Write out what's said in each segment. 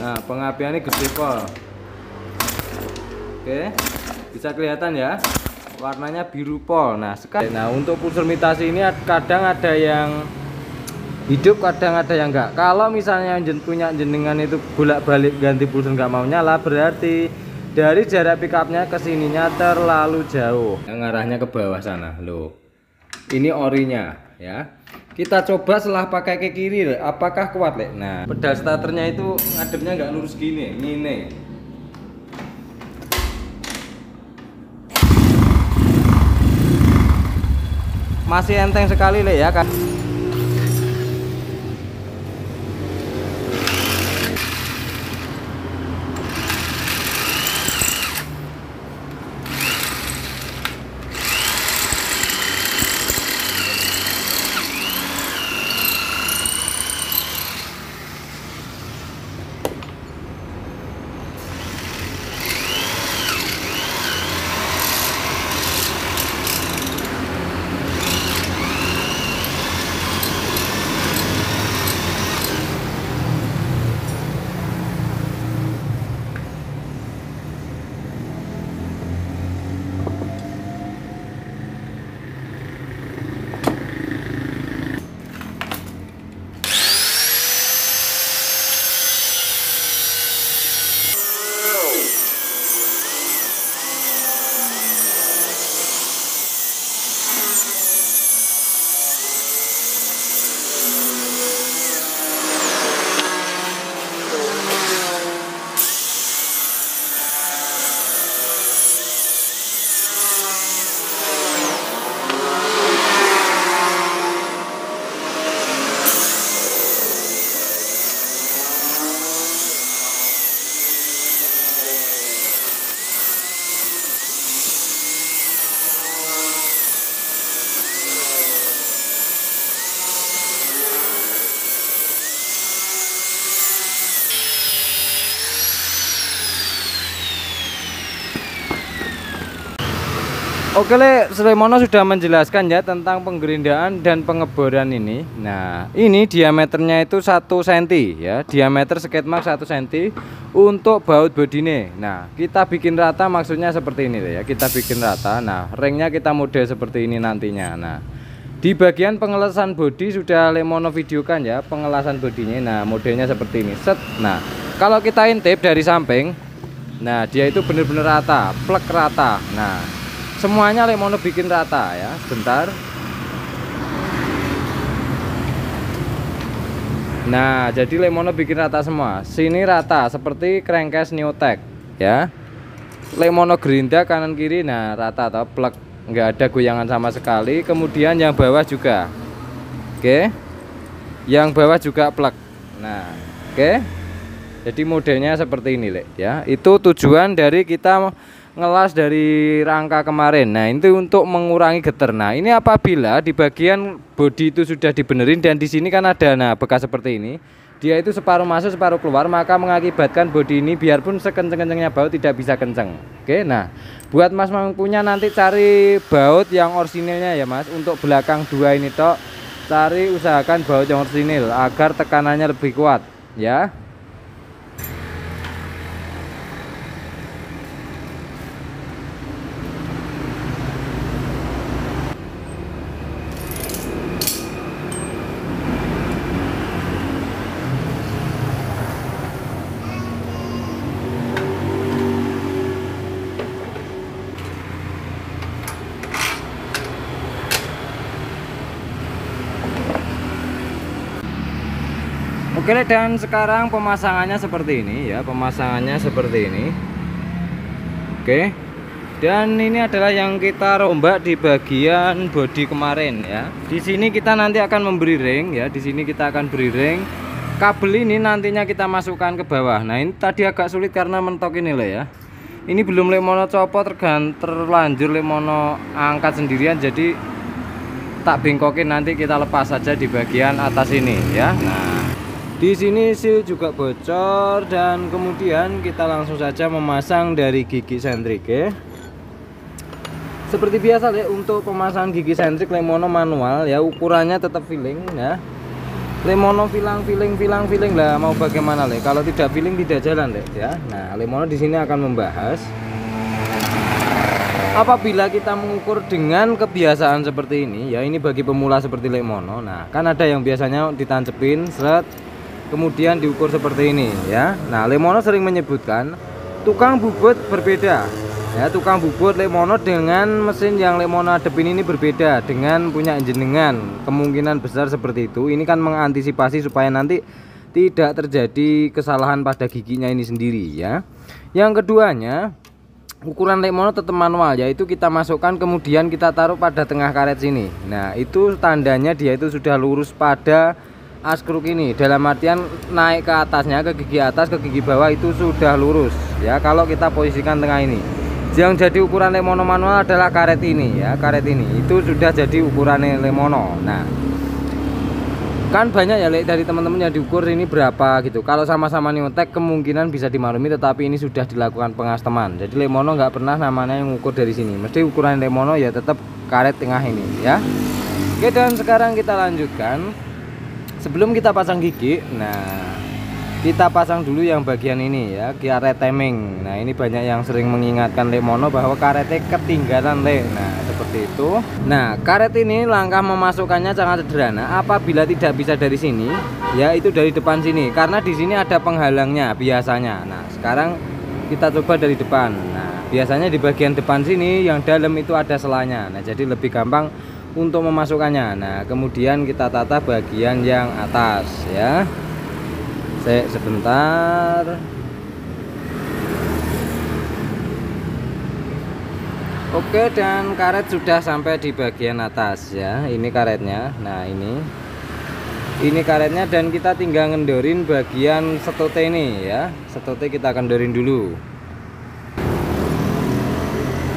Nah, pengapiannya gede pol. Oke. Bisa kelihatan ya. Warnanya biru pol. Nah, sekarang nah untuk pulsar mitasi ini ad- kadang ada yang hidup kadang ada yang enggak kalau misalnya jen punya jenengan itu bolak-balik ganti pulsar nggak mau nyala berarti dari jarak pickupnya ke sininya terlalu jauh yang arahnya ke bawah sana loh ini orinya ya. Kita coba setelah pakai ke kiri apakah kuat lek nah. Pedal starternya itu ngadepnya nggak lurus gini ngine masih enteng sekali lek ya kan Oke Le, Slemono sudah menjelaskan ya tentang penggerindaan dan pengeboran ini. Nah, ini diameternya itu 1 cm ya, diameter sketmark 1 cm untuk baut bodine. Nah, kita bikin rata maksudnya seperti ini ya, kita bikin rata. Nah, ringnya kita model seperti ini nantinya. Nah, di bagian pengelasan bodi sudah Lemono videokan ya, pengelasan bodinya. Nah, modelnya seperti ini. Set. Nah, kalau kita intip dari samping, nah dia itu benar-benar rata, plek rata. Nah, semuanya Lemono bikin rata ya bentar. Nah jadi Lemono bikin rata semua sini rata seperti crankcase Neotech ya. Lemono gerinda kanan kiri nah rata atau plek nggak ada goyangan sama sekali. Kemudian yang bawah juga oke. Yang bawah juga plek nah oke. Jadi modelnya seperti ini Lek ya. Itu tujuan dari kita ngelas dari rangka kemarin. Nah itu untuk mengurangi getar nah ini apabila di bagian bodi itu sudah dibenerin dan di sini kan ada nah bekas seperti ini dia itu separuh masuk separuh keluar maka mengakibatkan bodi ini biarpun sekenceng-kencengnya baut tidak bisa kenceng. Oke nah buat mas punya nanti cari baut yang orisinilnya ya mas. Untuk belakang dua ini tok cari usahakan baut yang orisinil agar tekanannya lebih kuat ya Oke dan sekarang pemasangannya seperti ini ya. Pemasangannya seperti ini. Oke. Dan ini adalah yang kita rombak di bagian bodi kemarin ya. Di sini kita nanti akan memberi ring ya. Di sini kita akan beri ring. Kabel ini nantinya kita masukkan ke bawah. Nah ini tadi agak sulit karena mentok ini loh ya. Ini belum lemono copot tergan terlanjur lemono angkat sendirian. Jadi tak bengkokin nanti kita lepas saja di bagian atas ini ya. Nah di sini seal juga bocor dan kemudian kita langsung saja memasang dari gigi sentrik ya. Seperti biasa ya untuk pemasangan gigi sentrik Lemono manual ya. Ukurannya tetap filling ya. Lemono filang filing filang filing. Lah mau bagaimana le kalau tidak filing tidak jalan deh ya. Nah Lemono di sini akan membahas apabila kita mengukur dengan kebiasaan seperti ini ya. Ini bagi pemula seperti Lemono. Nah kan ada yang biasanya ditancepin seret kemudian diukur seperti ini ya. Nah Lemono sering menyebutkan tukang bubut berbeda. Ya tukang bubut Lemono dengan mesin yang Lemono adepin ini berbeda dengan punya jenengan. Kemungkinan besar seperti itu. Ini kan mengantisipasi supaya nanti tidak terjadi kesalahan pada giginya ini sendiri ya. Yang keduanya ukuran Lemono tetap manual yaitu kita masukkan kemudian kita taruh pada tengah karet sini. Nah itu tandanya dia itu sudah lurus pada askruk ini. Dalam artian naik ke atasnya ke gigi atas ke gigi bawah itu sudah lurus ya. Kalau kita posisikan tengah ini. Yang jadi ukuran lemono manual adalah karet ini ya. Karet ini. Itu sudah jadi ukuran lemono. Nah kan banyak ya dari teman-teman yang diukur ini berapa gitu. Kalau sama-sama neotek kemungkinan bisa dimaklumi tetapi ini sudah dilakukan pengasteman. Jadi lemono nggak pernah namanya yang ukur dari sini. Mesti ukuran lemono ya tetap karet tengah ini ya. Oke dan sekarang kita lanjutkan sebelum kita pasang gigi nah kita pasang dulu yang bagian ini ya karet timing. Nah ini banyak yang sering mengingatkan Lemono bahwa karetnya ketinggalan le nah seperti itu. Nah karet ini langkah memasukkannya sangat sederhana apabila tidak bisa dari sini ya itu dari depan sini. Karena di sini ada penghalangnya biasanya. Nah sekarang kita coba dari depan. Nah biasanya di bagian depan sini yang dalam itu ada selanya. Nah jadi lebih gampang untuk memasukkannya. Nah kemudian kita tata bagian yang atas ya. Saya sebentar. Oke dan karet sudah sampai di bagian atas ya. Ini karetnya. Nah ini. Ini karetnya dan kita tinggal ngendorin bagian setote ini ya. Setote kita kendorin dulu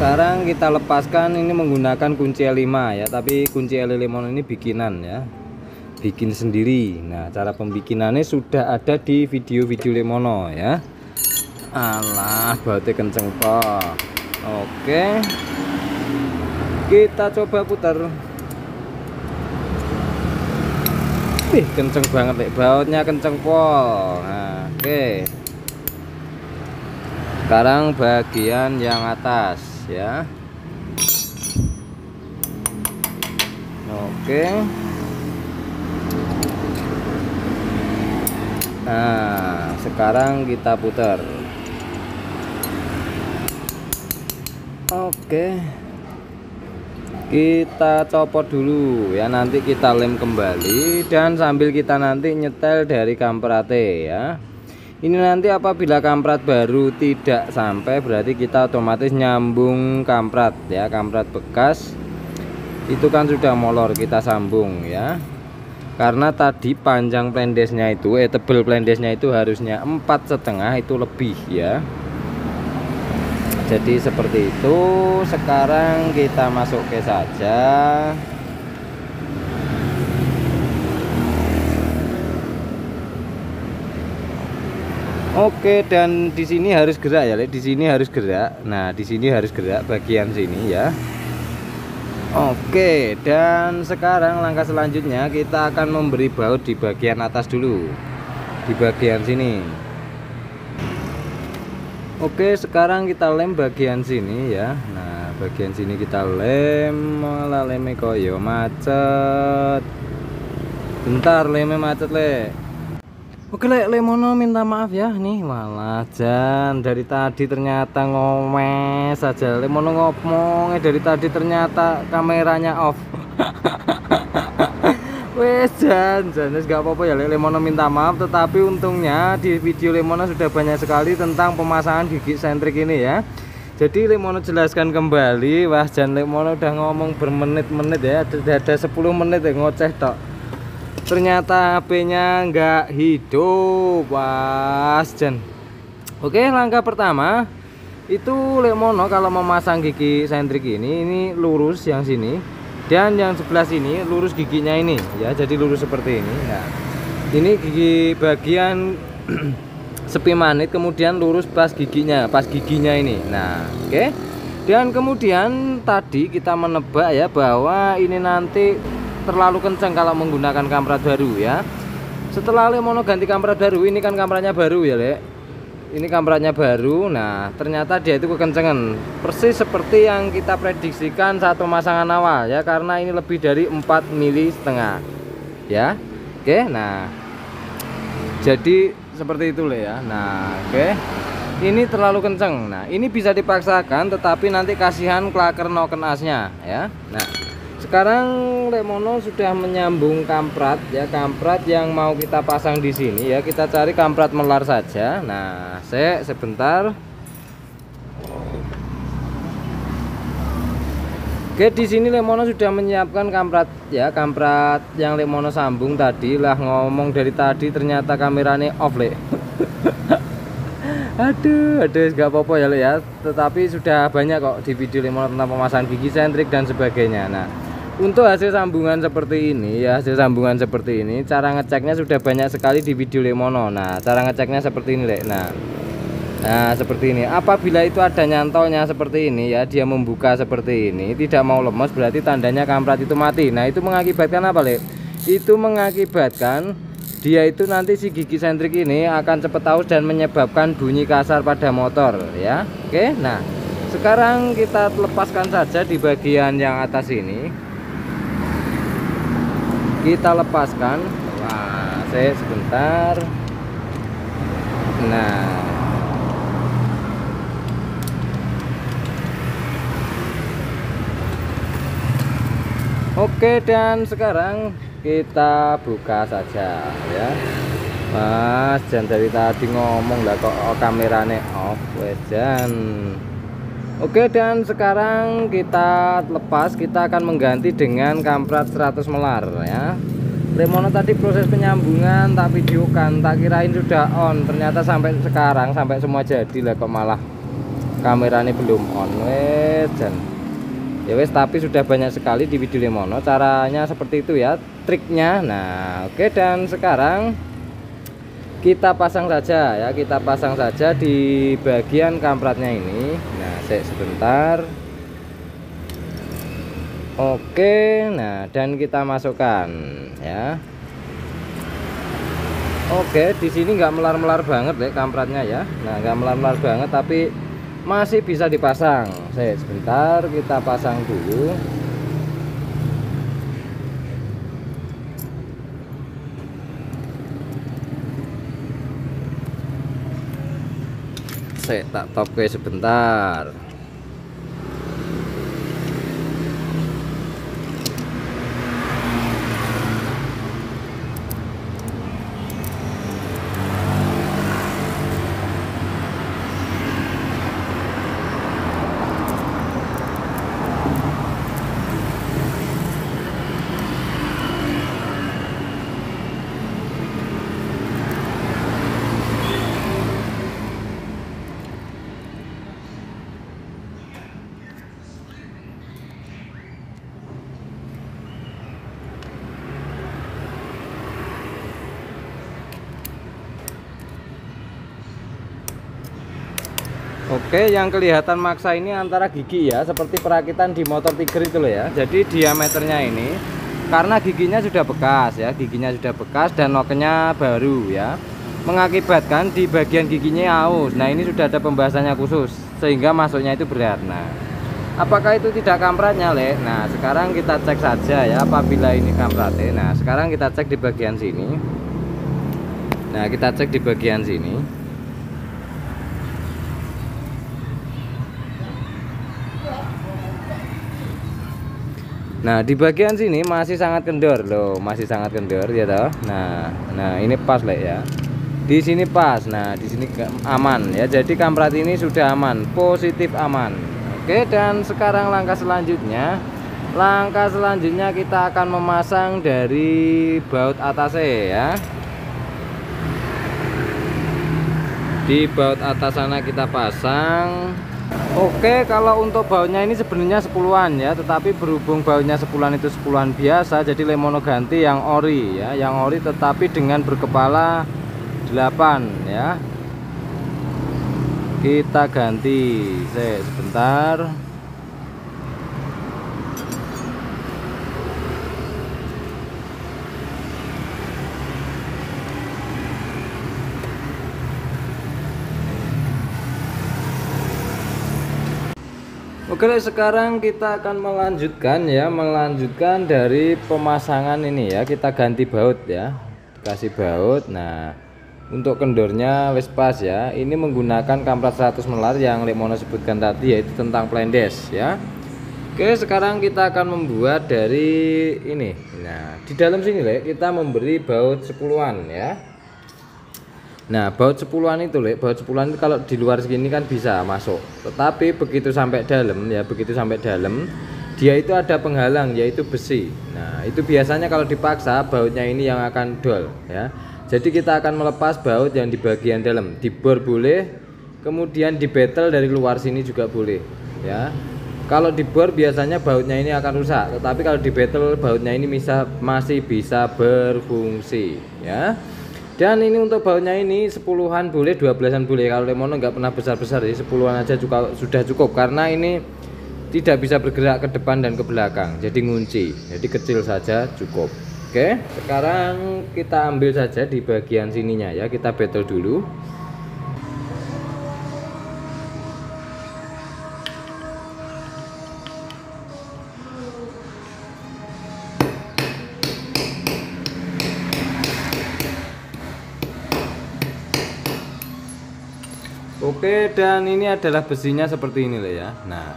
sekarang kita lepaskan ini menggunakan kunci L5 ya tapi kunci L5 ini bikinan ya. Bikin sendiri. Nah cara pembikinannya sudah ada di video-video Lemono ya. Alah bautnya kenceng pak oke. Kita coba putar. Ih, kenceng banget nih. Bautnya kenceng pol. Nah, oke. Sekarang bagian yang atas ya oke Nah, sekarang kita putar. Oke. Kita copot dulu ya, nanti kita lem kembali dan sambil kita nanti nyetel dari kamprate ya. Ini nanti apabila kamprat baru tidak sampai berarti kita otomatis nyambung kamprat ya, kamprat bekas. Itu kan sudah molor kita sambung ya. Karena tadi panjang plendesnya itu eh tebel plendesnya itu harusnya empat setengah itu lebih ya. Jadi seperti itu sekarang kita masuk ke saja Oke dan di sini harus gerak ya, di sini harus gerak. Nah di sini harus gerak bagian sini ya. Oke dan sekarang langkah selanjutnya kita akan memberi baut di bagian atas dulu. Di bagian sini. Oke sekarang kita lem bagian sini ya. Nah bagian sini kita lem. Malah lem koyo macet. Bentar lem macet le Oke le Lemono minta maaf ya. Nih malah Jan dari tadi ternyata ngomes saja. Lemono ngomong dari tadi ternyata kameranya off. Wes Jan Jan gak apa-apa ya. Lemono minta maaf tetapi untungnya di video Lemono sudah banyak sekali tentang pemasangan gigi sentrik ini ya. Jadi Lemono jelaskan kembali Wah Jan Lemono udah ngomong bermenit-menit ya. Ada 10 menit ya ngoceh tok ternyata HP-nya nggak hidup was Jen oke langkah pertama itu Lemono kalau memasang gigi sentrik ini ini lurus yang sini dan yang sebelah sini lurus giginya ini ya. Jadi lurus seperti ini nah ini gigi bagian sepi manit kemudian lurus pas giginya pas giginya ini. Nah oke. Dan kemudian tadi kita menebak ya bahwa ini nanti terlalu kencang kalau menggunakan kamprat baru ya. Setelah Lemono ganti kampret baru ini kan kampretnya baru ya Lek. Ini kampretnya baru. Nah ternyata dia itu kekencengan. Persis seperti yang kita prediksikan saat pemasangan awal ya karena ini lebih dari 4 mili setengah ya. Oke nah. Jadi seperti itu ya. Nah oke. Ini terlalu kenceng. Nah ini bisa dipaksakan tetapi nanti kasihan klaker noken asnya ya. Nah sekarang Lemono sudah menyambung kamprat ya kamprat yang mau kita pasang di sini ya. Kita cari kamprat melar saja. Nah saya sebentar. Oke di sini Lemono sudah menyiapkan kamprat ya. Kamprat yang Lemono sambung tadi. Lah ngomong dari tadi ternyata kameranya off le aduh aduh nggak apa-apa ya le ya. Tetapi sudah banyak kok di video Lemono tentang pemasangan gigi sentrik dan sebagainya. Nah untuk hasil sambungan seperti ini ya hasil sambungan seperti ini cara ngeceknya sudah banyak sekali di video Lemono. Nah cara ngeceknya seperti ini Lek. Nah Nah seperti ini. Apabila itu ada nyantolnya seperti ini ya dia membuka seperti ini tidak mau lemes berarti tandanya kamprat itu mati. Nah itu mengakibatkan apa Lek? Itu mengakibatkan dia itu nanti si gigi sentrik ini akan cepat aus dan menyebabkan bunyi kasar pada motor ya. Oke nah sekarang kita lepaskan saja di bagian yang atas ini kita lepaskan. Wah, saya sebentar. Nah. Oke dan sekarang kita buka saja ya. Mas jangan dari tadi ngomong lah kok kameranya off wejan Oke dan sekarang kita lepas kita akan mengganti dengan kamprat 100 melar ya. Lemono tadi proses penyambungan tak videokan tak kirain sudah on. Ternyata sampai sekarang sampai semua jadi lah kok malah kameranya belum on. Wes dan ya wes tapi sudah banyak sekali di video Lemono. Caranya seperti itu ya triknya. Nah oke dan sekarang kita pasang saja ya kita pasang saja di bagian kampratnya ini. Nah saya sebentar. Oke nah dan kita masukkan ya. Oke di sini nggak melar-melar banget deh kampratnya ya. Nah nggak melar-melar banget tapi masih bisa dipasang. Saya sebentar kita pasang dulu saya tak top sebentar Oke yang kelihatan maksa ini antara gigi ya seperti perakitan di motor Tiger itu loh ya. Jadi diameternya ini karena giginya sudah bekas ya giginya sudah bekas dan nokenya baru ya mengakibatkan di bagian giginya aus. Nah ini sudah ada pembahasannya khusus sehingga masuknya itu berat. Nah apakah itu tidak kampratnya le? Nah sekarang kita cek saja ya apabila ini kampratnya nah sekarang kita cek di bagian sini. Nah kita cek di bagian sini Nah, di bagian sini masih sangat kendor loh, masih sangat kendor ya toh. Nah, nah ini pas lah ya. Di sini pas. Nah, di sini aman ya. Jadi kamprat ini sudah aman, positif aman. Oke, dan sekarang langkah selanjutnya langkah selanjutnya kita akan memasang dari baut atasnya ya. Di baut atas sana kita pasang Oke kalau untuk baunya ini sebenarnya sepuluhan ya tetapi berhubung baunya sepuluhan itu sepuluhan biasa jadi lemono ganti yang ori ya. Yang ori tetapi dengan berkepala 8 ya. Kita ganti saya sebentar Oke sekarang kita akan melanjutkan ya melanjutkan dari pemasangan ini ya. Kita ganti baut ya kasih baut. Nah untuk kendornya wes pas ya. Ini menggunakan kampret 100 melar yang Lemono sebutkan tadi yaitu tentang plendes ya. Oke sekarang kita akan membuat dari ini. Nah di dalam sini le kita memberi baut sepuluhan ya Nah baut sepuluhan itu le baut sepuluhan itu kalau di luar segini kan bisa masuk. Tetapi begitu sampai dalam ya begitu sampai dalam dia itu ada penghalang yaitu besi. Nah itu biasanya kalau dipaksa bautnya ini yang akan dol ya. Jadi kita akan melepas baut yang di bagian dalam. Dibor boleh kemudian di betel dari luar sini juga boleh ya. Kalau dibor biasanya bautnya ini akan rusak. Tetapi kalau di betel bautnya ini bisa masih bisa berfungsi ya dan ini untuk bautnya ini sepuluhan boleh dua belasan boleh kalau lemono nggak pernah besar-besar ya sepuluhan aja juga sudah cukup. Karena ini tidak bisa bergerak ke depan dan ke belakang. Jadi ngunci. Jadi kecil saja cukup. Oke, sekarang kita ambil saja di bagian sininya ya, kita betel dulu. Oke, dan ini adalah besinya seperti ini loh ya. Nah,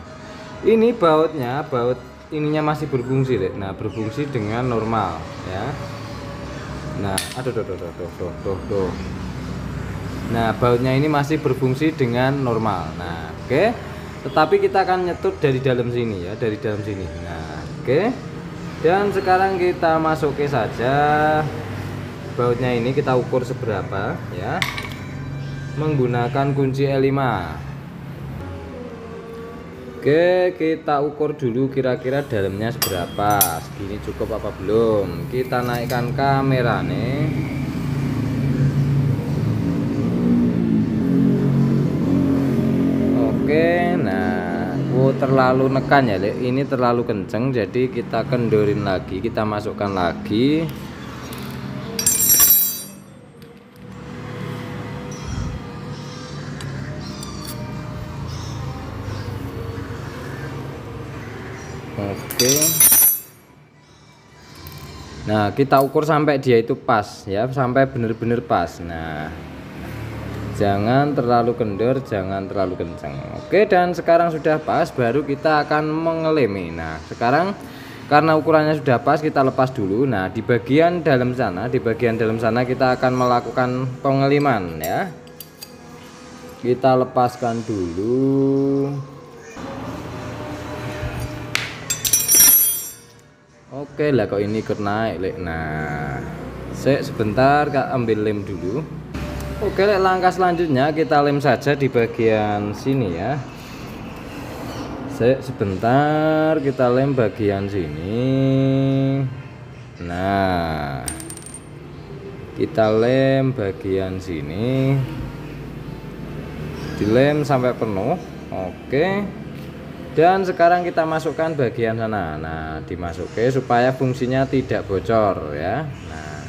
ini bautnya, baut ininya masih berfungsi deh. Nah, berfungsi dengan normal ya. Nah, aduh tuh tuh tuh tuh tuh tuh. Nah, bautnya ini masih berfungsi dengan normal. Nah, oke. Okay. Tetapi kita akan nyetut dari dalam sini ya, dari dalam sini. Nah, oke. Okay. Dan sekarang kita masukin saja bautnya ini kita ukur seberapa ya. Menggunakan kunci L5. Oke kita ukur dulu kira-kira dalamnya seberapa. Segini cukup apa belum? Kita naikkan kamera nih Oke nah oh, terlalu nekan ya ini terlalu kenceng jadi kita kendorin lagi kita masukkan lagi Nah, kita ukur sampai dia itu pas ya, sampai benar-benar pas. Nah, jangan terlalu kendor, jangan terlalu kencang. Oke, dan sekarang sudah pas, baru kita akan mengelemi. Nah, sekarang karena ukurannya sudah pas, kita lepas dulu. Nah, di bagian dalam sana, di bagian dalam sana kita akan melakukan pengeliman ya. Kita lepaskan dulu. Oke lah kok ini ikut naik lek. Nah, saya sebentar kak ambil lem dulu. Oke lek langkah selanjutnya kita lem saja di bagian sini ya. Saya sebentar kita lem bagian sini. Nah, kita lem bagian sini. Dilem sampai penuh. Oke dan sekarang kita masukkan bagian sana. Nah dimasuki supaya fungsinya tidak bocor ya. Nah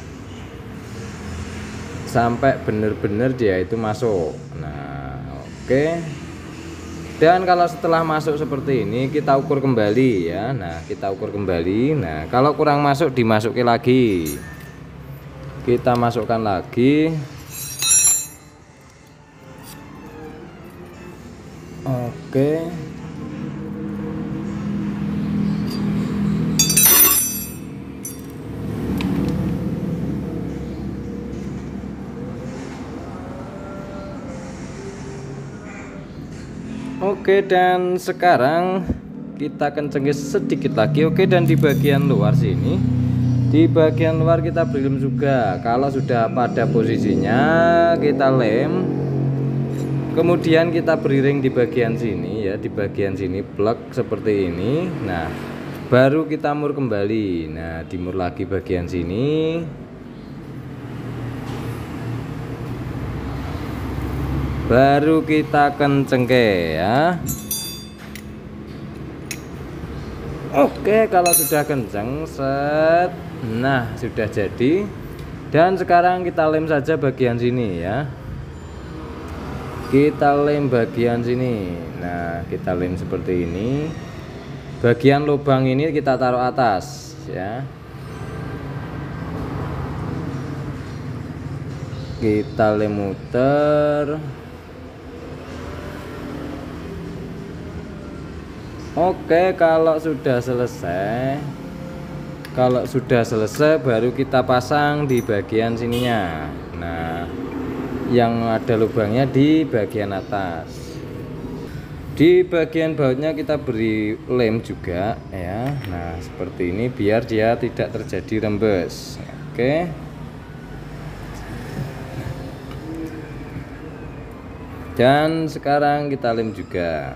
sampai benar-benar dia itu masuk. Nah oke. Dan kalau setelah masuk seperti ini kita ukur kembali ya. Nah kita ukur kembali. Nah kalau kurang masuk dimasuki lagi. Kita masukkan lagi. Oke Oke dan sekarang kita kencengin sedikit lagi. Oke dan di bagian luar sini di bagian luar kita belum juga. Kalau sudah pada posisinya kita lem. Kemudian kita beri ring di bagian sini ya di bagian sini plug seperti ini. Nah baru kita mur kembali. Nah dimur lagi bagian sini baru kita kencengke ya. Oke kalau sudah kenceng set. Nah sudah jadi. Dan sekarang kita lem saja bagian sini ya. Kita lem bagian sini. Nah kita lem seperti ini. Bagian lubang ini kita taruh atas ya. Kita lem muter Oke kalau sudah selesai kalau sudah selesai baru kita pasang di bagian sininya. Nah yang ada lubangnya di bagian atas. Di bagian bautnya kita beri lem juga ya. Nah seperti ini biar dia tidak terjadi rembes. Oke. Dan sekarang kita lem juga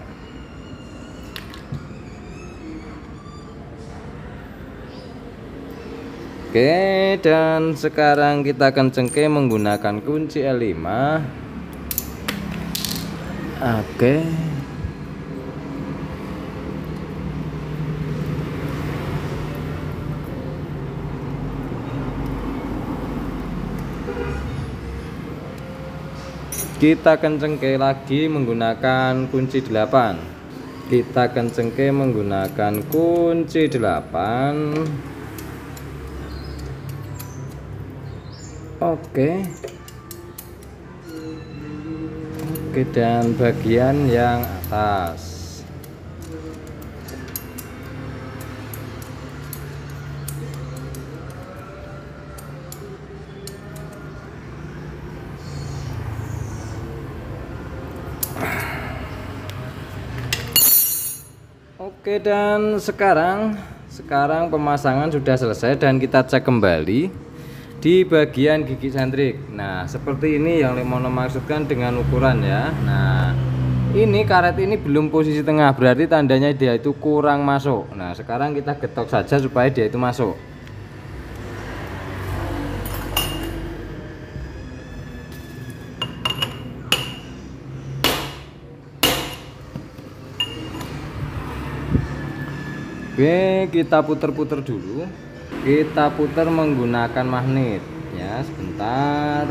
Oke dan sekarang kita akan cengkeh menggunakan kunci L5 Oke. Kita kencengke lagi menggunakan kunci 8 kita kencengke menggunakan kunci 8 Oke. Oke dan bagian yang atas. Oke dan sekarang sekarang pemasangan sudah selesai dan kita cek kembali di bagian gigi sentrik. Nah seperti ini yang Lemono maksudkan dengan ukuran ya. Nah ini karet ini belum posisi tengah berarti tandanya dia itu kurang masuk. Nah sekarang kita getok saja supaya dia itu masuk. Oke kita puter-puter dulu kita putar menggunakan magnet. Ya sebentar.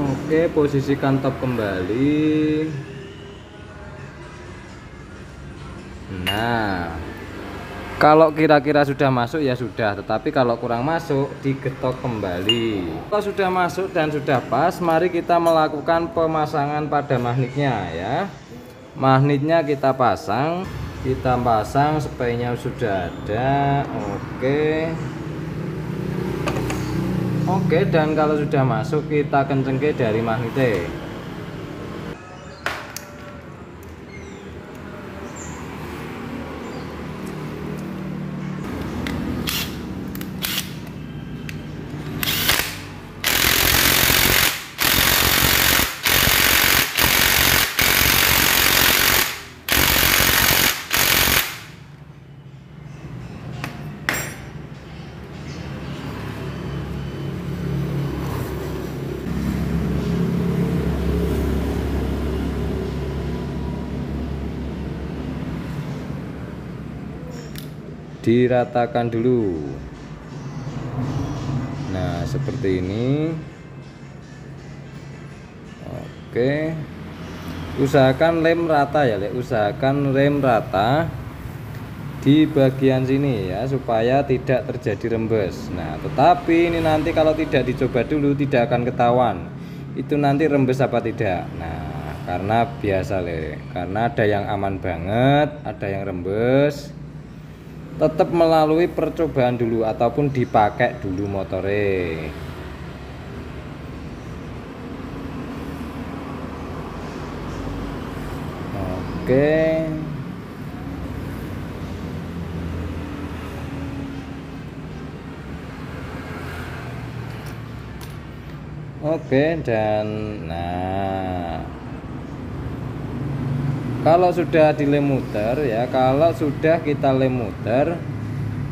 Oke posisikan top kembali. Nah kalau kira-kira sudah masuk ya sudah. Tetapi kalau kurang masuk digetok kembali. Kalau sudah masuk dan sudah pas mari kita melakukan pemasangan pada magnetnya ya magnetnya kita pasang kita pasang spaynya sudah ada. Oke. Oke dan kalau sudah masuk kita kencengke dari magnetnya diratakan dulu. Nah seperti ini. Oke. Usahakan lem rata ya Le. usahakan rem rata di bagian sini ya supaya tidak terjadi rembes. Nah tetapi ini nanti kalau tidak dicoba dulu tidak akan ketahuan. Itu nanti rembes apa tidak? Nah karena biasa le. Karena ada yang aman banget ada yang rembes tetap melalui percobaan dulu ataupun dipakai dulu motore. Oke. Oke dan nah kalau sudah dilem muter ya kalau sudah kita lem muter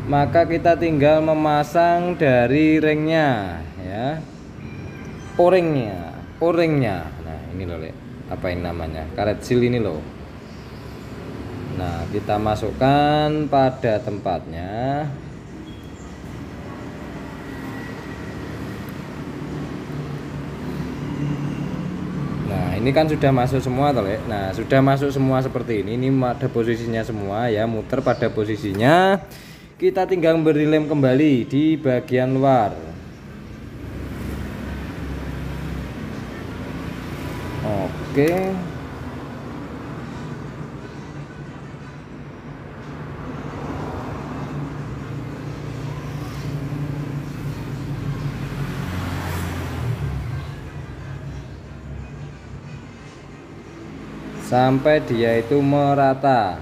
maka kita tinggal memasang dari ringnya ya. O-ringnya nah ini loh le. apa ini namanya? Karet sil ini loh. Nah kita masukkan pada tempatnya ini kan sudah masuk semua toh nah sudah masuk semua seperti ini ini ada posisinya semua ya muter pada posisinya. Kita tinggal beri lem kembali di bagian luar. Oke sampai dia itu merata.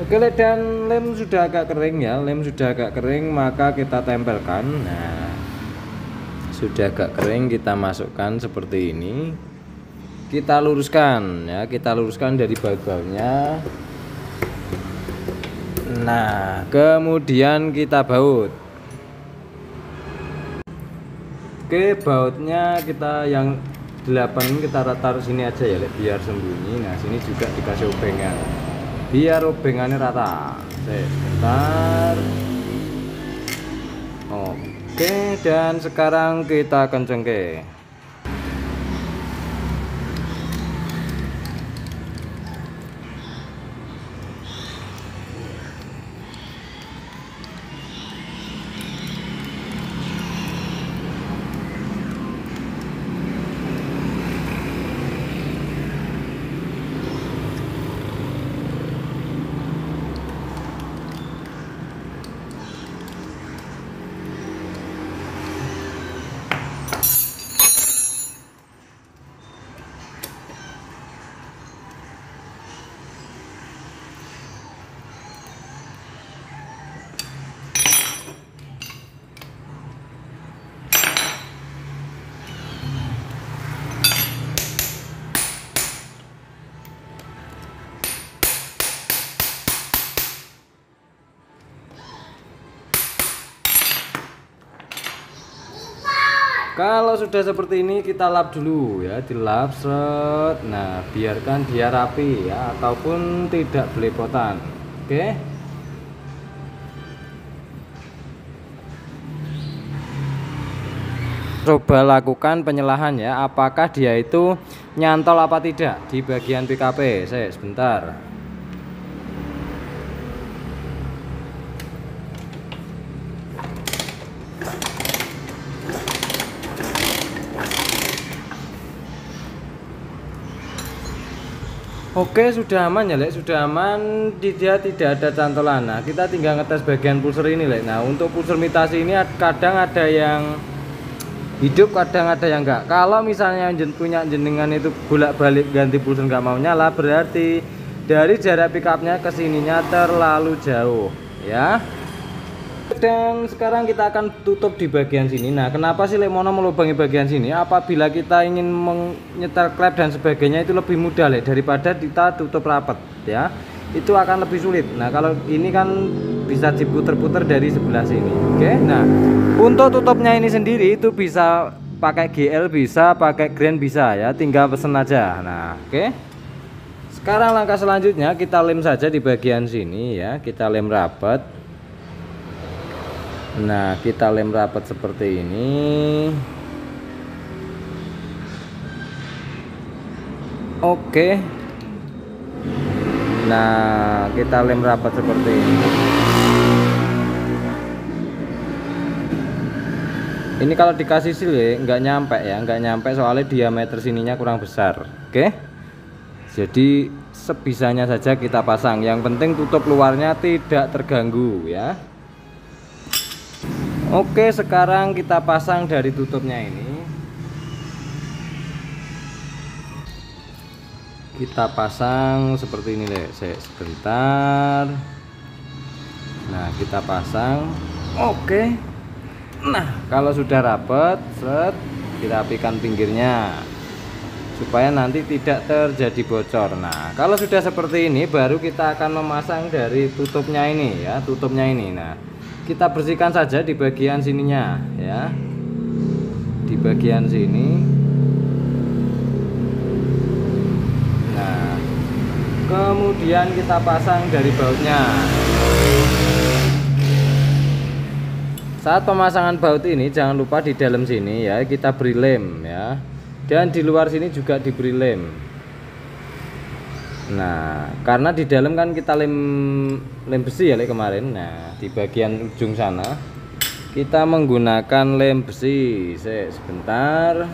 Oke dan lem sudah agak kering ya. Lem sudah agak kering maka kita tempelkan. Nah sudah agak kering kita masukkan seperti ini. Kita luruskan ya. Kita luruskan dari baut-bautnya nah kemudian kita baut. Oke bautnya kita yang 8 kita taruh sini aja ya biar sembunyi. Nah sini juga dikasih obengan. Biar obengannya rata. Sebentar oke dan sekarang kita kencengke kalau sudah seperti ini kita lap dulu ya. Dilap set. Nah biarkan dia rapi ya ataupun tidak belepotan. Oke? Coba lakukan penyelahan ya. Apakah dia itu nyantol apa tidak di bagian PKP saya sebentar Oke sudah aman ya Lek? Sudah aman. Dia tidak ada cantolan. Nah kita tinggal ngetes bagian pulser ini Lek. Nah untuk pulser mitasi ini kadang ada yang hidup kadang ada yang enggak kalau misalnya punya jenengan itu bolak balik ganti pulser nggak mau nyala berarti dari jarak pickupnya ke sininya terlalu jauh ya dan sekarang kita akan tutup di bagian sini. Nah kenapa sih Lemono melubangi bagian sini? Apabila kita ingin menyetel klep dan sebagainya itu lebih mudah le daripada kita tutup rapat ya. Itu akan lebih sulit. Nah kalau ini kan bisa diputer-puter dari sebelah sini oke? Nah untuk tutupnya ini sendiri itu bisa pakai GL bisa pakai Grand bisa ya. Tinggal pesen aja. Nah oke? Sekarang langkah selanjutnya kita lem saja di bagian sini ya. Kita lem rapat Nah kita lem rapat seperti ini. Oke. Nah kita lem rapat seperti ini. Ini kalau dikasih sil ya nggak nyampe ya nggak nyampe soalnya diameter sininya kurang besar. Oke? Jadi sebisanya saja kita pasang. Yang penting tutup luarnya tidak terganggu ya Oke sekarang kita pasang dari tutupnya ini. Kita pasang seperti ini deh saya sebentar. Nah kita pasang. Oke. Nah kalau sudah rapat set kita apikan pinggirnya. Supaya nanti tidak terjadi bocor. Nah kalau sudah seperti ini baru kita akan memasang dari tutupnya ini ya tutupnya ini. Nah kita bersihkan saja di bagian sininya ya. Di bagian sini. Nah kemudian kita pasang dari bautnya. Saat pemasangan baut ini jangan lupa di dalam sini ya. Kita beri lem ya. Dan di luar sini juga diberi lem nah karena di dalam kan kita lem lem besi ya kemarin. Nah di bagian ujung sana kita menggunakan lem besi. Saya sebentar.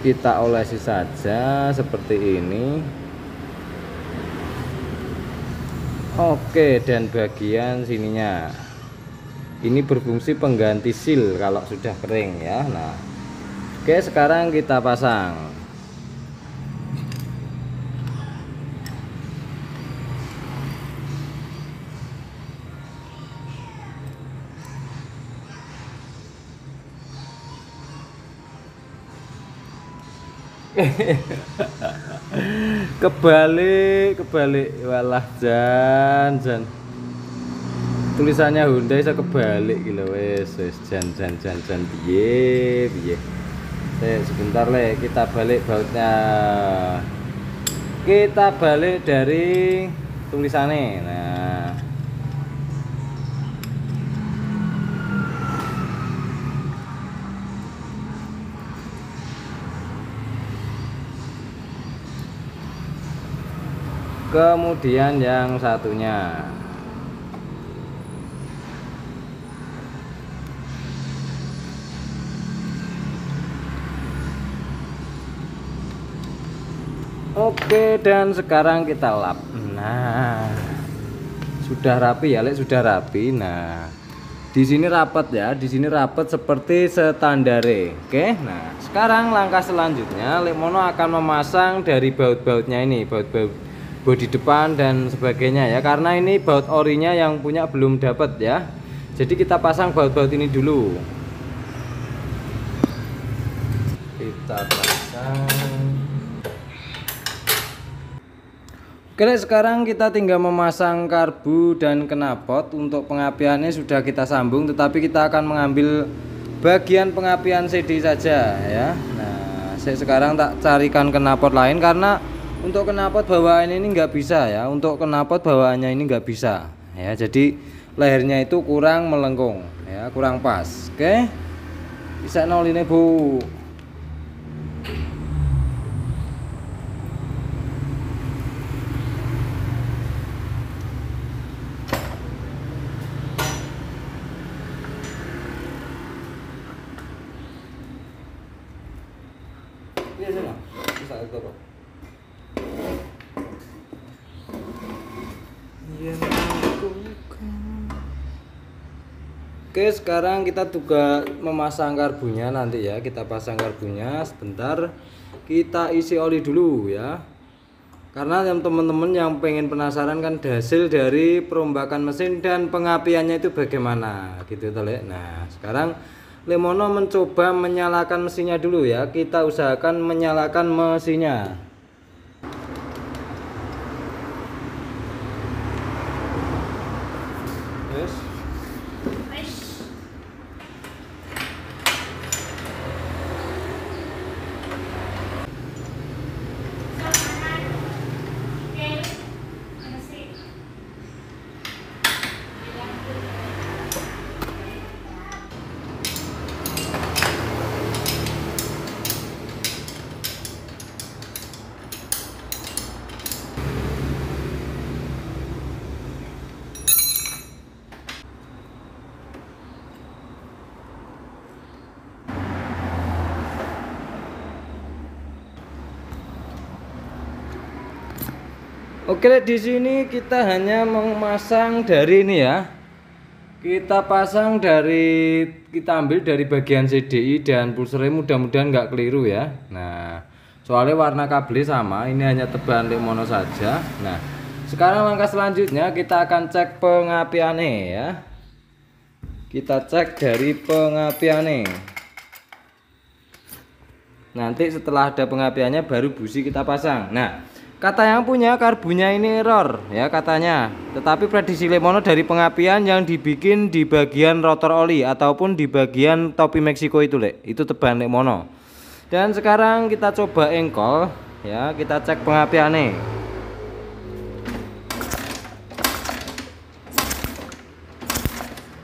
Kita olesi saja seperti ini. Oke dan bagian sininya. Ini berfungsi pengganti seal kalau sudah kering ya. Nah Oke sekarang kita pasang kebalik kebalik. Walah jan jan. Tulisannya Hyundai saya kebalik gitu wes wes. Jan jan jan jan. Biye biye eh, sebentar le. Kita balik bautnya. Kita balik dari tulisannya. Nah kemudian yang satunya. Oke dan sekarang kita lap. Nah sudah rapi ya lek? Sudah rapi. Nah di sini rapat ya. Di sini rapat seperti standare oke? Nah sekarang langkah selanjutnya Lemono akan memasang dari baut-bautnya ini baut-baut bodi depan dan sebagainya ya. Karena ini baut orinya yang punya belum dapat ya. Jadi kita pasang baut-baut ini dulu. Kita pasang. Oke sekarang kita tinggal memasang karbu dan knalpot untuk pengapiannya sudah kita sambung tetapi kita akan mengambil bagian pengapian CD saja ya. Nah saya sekarang tak carikan knalpot lain karena untuk kenapot bawaan ini nggak bisa ya. Untuk kenapot bawaannya ini nggak bisa. Ya jadi lehernya itu kurang melengkung ya kurang pas. Oke? Bisa nol ini bu Iya, sana. Bisa itu, Oke sekarang kita juga memasang karbunya nanti ya. Kita pasang karbunya sebentar. Kita isi oli dulu ya. Karena yang teman-teman yang pengen penasaran kan hasil dari perombakan mesin dan pengapiannya itu bagaimana gitu tole nah sekarang Lemono mencoba menyalakan mesinnya dulu ya. Kita usahakan menyalakan mesinnya Oke di sini kita hanya memasang dari ini ya. Kita pasang dari kita ambil dari bagian CDI dan pulsernya mudah-mudahan nggak keliru ya. Nah, soalnya warna kabel sama, ini hanya tebalan mono saja. Nah, sekarang langkah selanjutnya kita akan cek pengapiannya ya. Kita cek dari pengapiannya. Nanti setelah ada pengapiannya baru busi kita pasang. Nah, kata yang punya karbunya ini error ya katanya. Tetapi prediksi Lemono dari pengapian yang dibikin di bagian rotor oli ataupun di bagian topi Meksiko itu le itu teban Lemono. Dan sekarang kita coba engkol ya. Kita cek pengapiannya.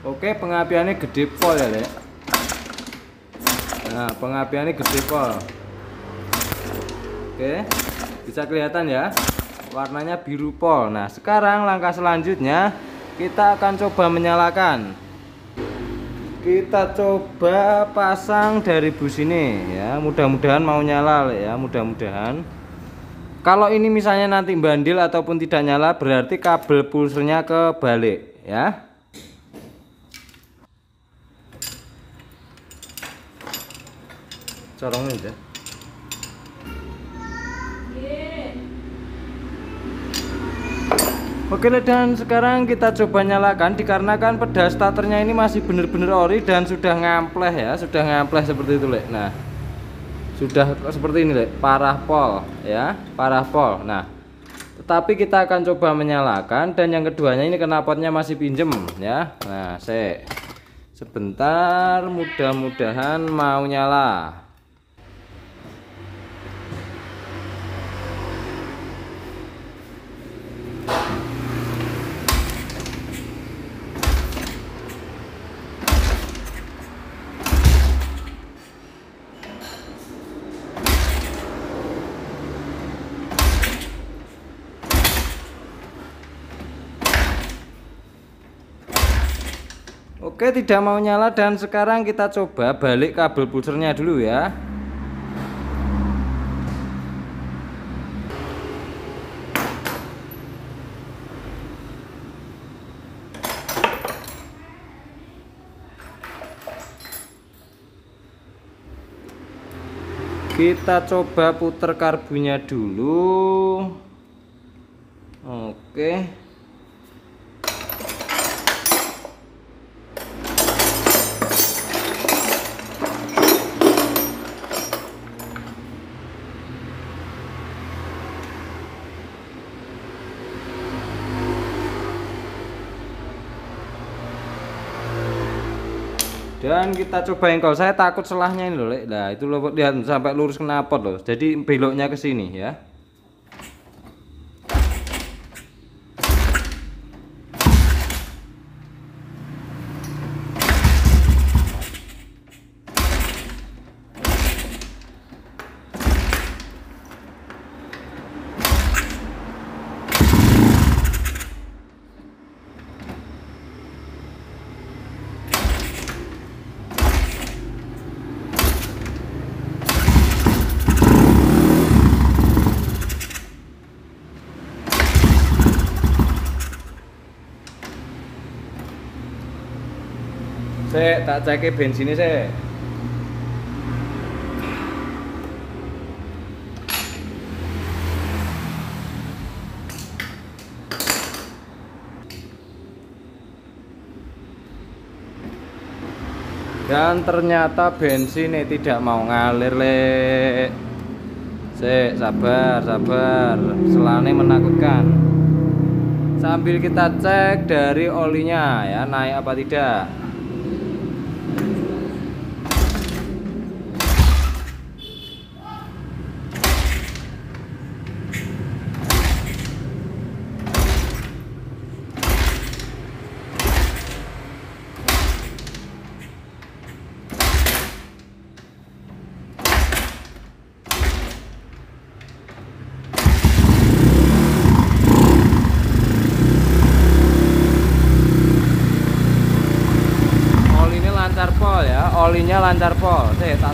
Oke pengapiannya gede pol ya le nah pengapiannya gede pol. Oke bisa kelihatan ya? Warnanya biru pol. Nah sekarang langkah selanjutnya kita akan coba menyalakan. Kita coba pasang dari bus ini ya. Mudah-mudahan mau nyala ya. Mudah-mudahan. Kalau ini misalnya nanti bandil ataupun tidak nyala berarti kabel pulsernya kebalik ya. Corongnya ya Oke dan sekarang kita coba nyalakan dikarenakan pedas starternya ini masih bener-bener ori dan sudah ngampleh ya sudah ngampleh seperti itu lek nah sudah seperti ini lek parah pol ya parah pol. Nah tetapi kita akan coba menyalakan dan yang keduanya ini knalpotnya masih pinjem ya. Nah saya sebentar mudah-mudahan mau nyala Oke tidak mau nyala dan sekarang kita coba balik kabel pulsernya dulu ya. Kita coba putar karbunya dulu. Oke dan kita coba engkol saya takut selahnya ini loh nah itu loh lihat sampai lurus kenapot loh. Jadi beloknya ke sini ya Saya tak cek bensinnya saya. Dan ternyata bensin ini tidak mau ngalir le. Sik, sabar, sabar. Selane menakutkan. Sambil kita cek dari olinya ya, naik apa tidak. lancar pol ya olinya lancar pol. Saya tak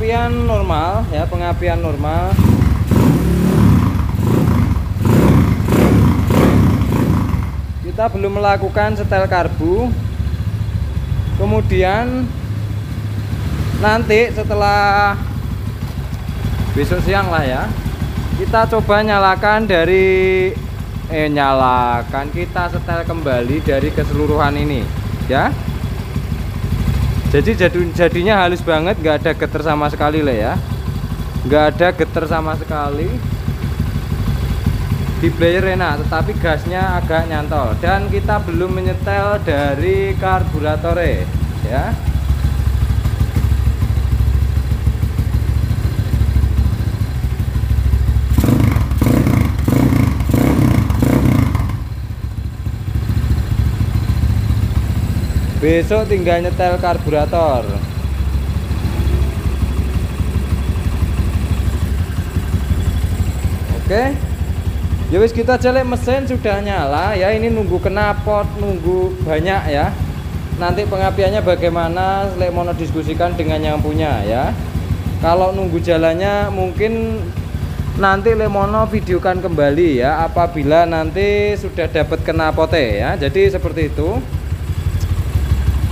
pengapian normal ya pengapian normal. Kita belum melakukan setel karbu. Kemudian nanti setelah besok siang lah ya kita coba nyalakan dari eh nyalakan kita setel kembali dari keseluruhan ini ya jadi jadinya halus banget nggak ada geter sama sekali lah ya. Nggak ada geter sama sekali. Di player enak tetapi gasnya agak nyantol. Dan kita belum menyetel dari karburatornya ya besok tinggal nyetel karburator. Oke? Ya wis kita jelek mesin sudah nyala. Ya ini nunggu knalpot nunggu banyak ya. Nanti pengapiannya bagaimana lek mau diskusikan dengan yang punya ya. Kalau nunggu jalannya mungkin nanti Lemono videokan kembali ya. Apabila nanti sudah dapat knalpotnya ya. Jadi seperti itu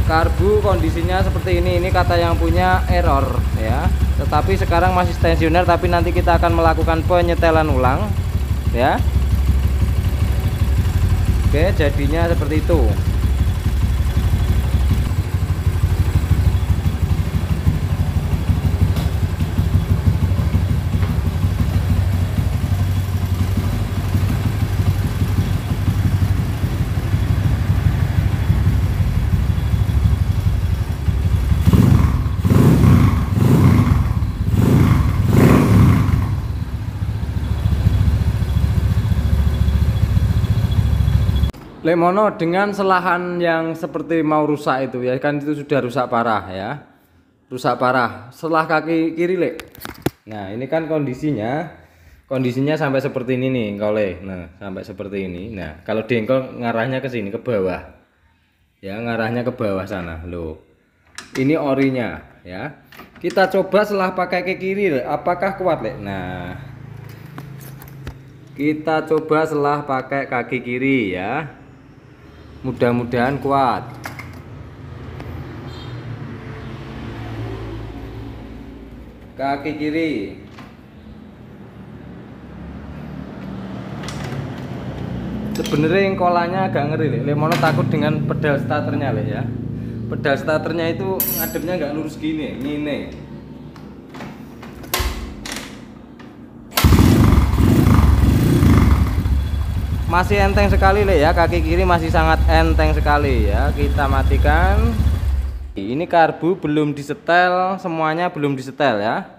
karbu kondisinya seperti ini. Ini kata yang punya error ya. Tetapi sekarang masih tensioner tapi nanti kita akan melakukan penyetelan ulang ya. Oke jadinya seperti itu Lemono dengan selahan yang seperti mau rusak itu ya kan itu sudah rusak parah ya. Rusak parah. Setelah kaki kiri lek. Nah ini kan kondisinya kondisinya sampai seperti ini nih kole nah sampai seperti ini. Nah kalau dengkol ngarahnya ke sini ke bawah. Ya ngarahnya ke bawah sana loh ini orinya ya. Kita coba setelah pakai ke kiri le. apakah kuat lek? Nah kita coba setelah pakai kaki kiri ya mudah-mudahan kuat. Kaki kiri. Sebenarnya yang kolanya agak ngeri Lemono takut dengan pedal starternya ya? Pedal starternya itu ngadepnya nggak lurus gini ini masih enteng sekali le ya. Kaki kiri masih sangat enteng sekali ya. Kita matikan. Ini karbu belum disetel semuanya belum disetel ya